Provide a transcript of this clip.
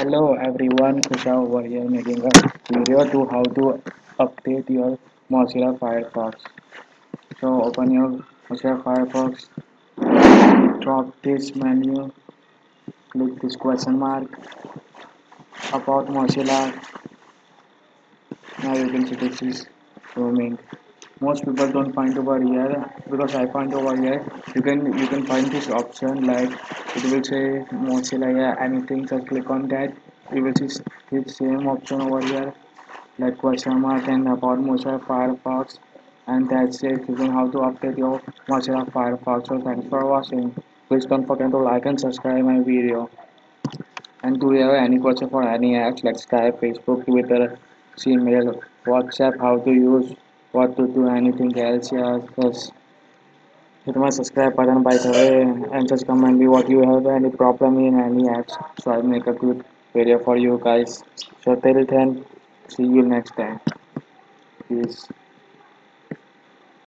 Hello everyone, Khushal over here making a video to how to update your Mozilla Firefox. So open your Mozilla Firefox, drop this menu, click this question mark about Mozilla. Now you can see this is roaming. Most people don't find over here because I find over here. You can you can find this option like it will say Mozilla yeah, anything just click on that. You will see this same option over here like question mark and about Mozilla Firefox. And that's it. You know how to update your Mozilla Firefox. So thanks for watching. Please don't forget to like and subscribe my video. And do you have any question for any apps? Like Skype Facebook Twitter Gmail WhatsApp. How to use what to do anything else? Yeah just hit my subscribe button by the way and just comment me what you have. Any problem in any apps so I'll make a good video for you guys. So till then see you next time. Peace